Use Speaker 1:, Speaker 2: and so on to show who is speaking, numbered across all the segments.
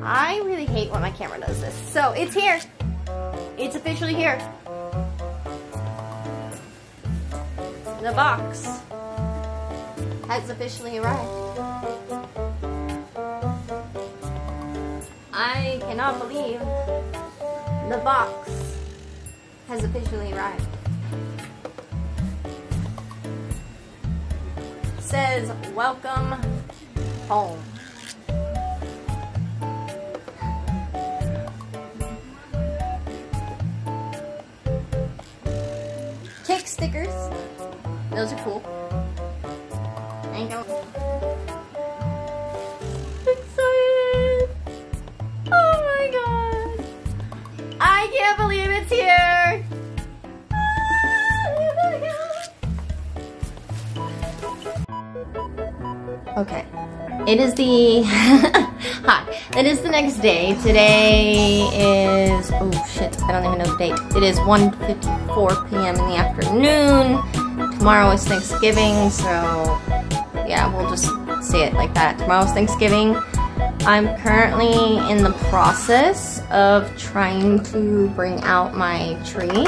Speaker 1: I really hate when my camera does this. So it's here. It's officially here. The box has officially arrived. I cannot believe the box has officially arrived. Says welcome home. Stickers. Those are cool. Excited! Oh can't believe it's here! Oh okay. It is the hi. It is the next day. Today is oh shit. I don't even know the date. It is 1:54 p.m. in the afternoon. Tomorrow is Thanksgiving, so yeah, we'll just say it like that. Tomorrow's Thanksgiving. I'm currently in the process of trying to bring out my tree.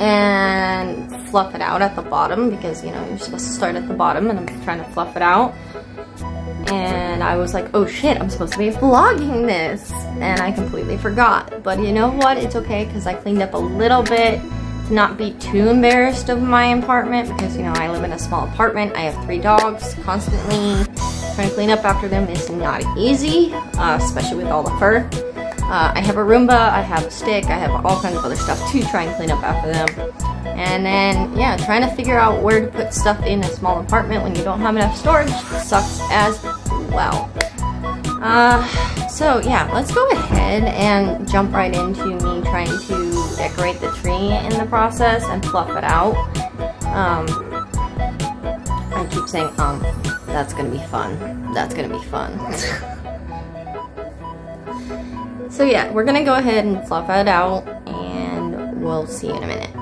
Speaker 1: And fluff it out at the bottom because, you know, you're supposed to start at the bottom and I'm trying to fluff it out. And I was like, oh shit, I'm supposed to be vlogging this. And I completely forgot. But you know what? It's okay because I cleaned up a little bit to not be too embarrassed of my apartment because, you know, I live in a small apartment. I have three dogs constantly. Trying to clean up after them is not easy, uh, especially with all the fur. Uh, I have a Roomba, I have a stick, I have all kinds of other stuff to try and clean up after them. And then, yeah, trying to figure out where to put stuff in a small apartment when you don't have enough storage sucks as well. Uh, so yeah, let's go ahead and jump right into me trying to decorate the tree in the process and fluff it out. Um, I keep saying, um, that's gonna be fun. That's gonna be fun. so yeah, we're gonna go ahead and fluff it out and we'll see you in a minute.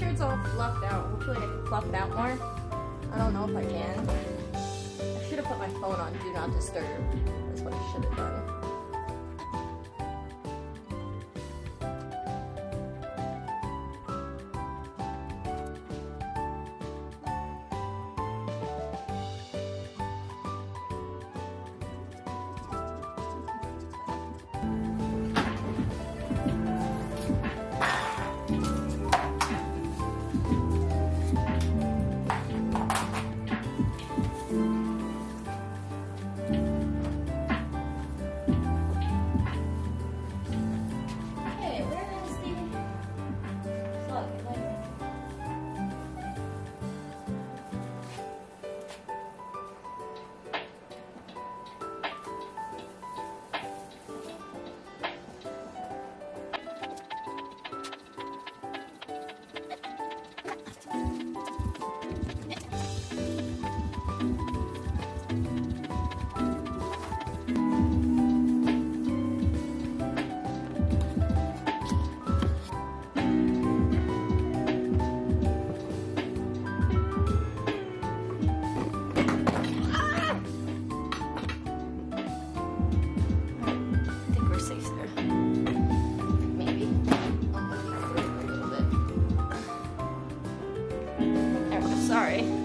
Speaker 1: Sure it's all fluffed out. Hopefully I can fluff it out more. I don't know if I can. I should have put my phone on Do Not Disturb. That's what I should have done. sorry.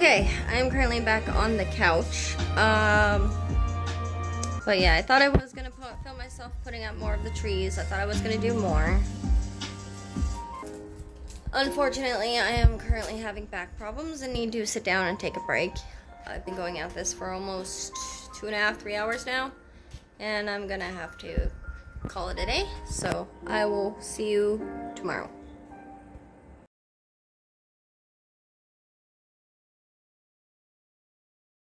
Speaker 1: Okay, I am currently back on the couch. Um, but yeah, I thought I was gonna put, film myself putting out more of the trees. I thought I was gonna do more. Unfortunately, I am currently having back problems and need to sit down and take a break. I've been going at this for almost two and a half, three hours now, and I'm gonna have to call it a day. So I will see you tomorrow.